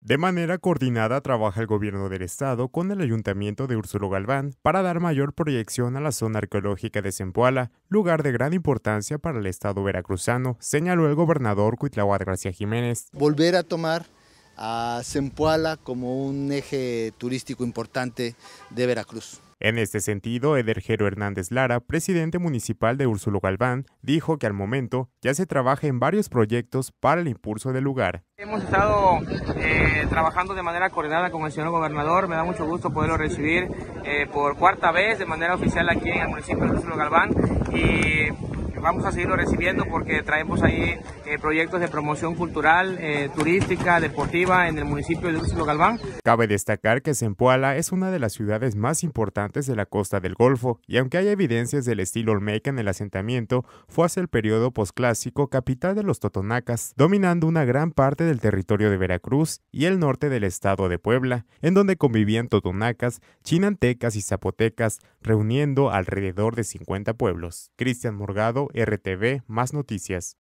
De manera coordinada trabaja el gobierno del estado con el ayuntamiento de Úrsulo Galván para dar mayor proyección a la zona arqueológica de Zempoala, lugar de gran importancia para el estado veracruzano, señaló el gobernador Cuitláhuac García Jiménez. Volver a tomar a Zempoala como un eje turístico importante de Veracruz. En este sentido, Edergero Hernández Lara, presidente municipal de Úrsulo Galván, dijo que al momento ya se trabaja en varios proyectos para el impulso del lugar. Hemos estado eh, trabajando de manera coordinada con el señor gobernador, me da mucho gusto poderlo recibir eh, por cuarta vez de manera oficial aquí en el municipio de Úrsulo Galván y vamos a seguirlo recibiendo porque traemos ahí eh, proyectos de promoción cultural, eh, turística, deportiva en el municipio de Úrsulo Galván. Cabe destacar que Zempoala es una de las ciudades más importantes de la costa del Golfo y aunque hay evidencias del estilo Olmeca en el asentamiento, fue hacia el periodo posclásico capital de los totonacas, dominando una gran parte del territorio de Veracruz y el norte del estado de Puebla, en donde convivían totonacas, chinantecas y zapotecas, reuniendo alrededor de 50 pueblos. Cristian Morgado, RTV, más noticias.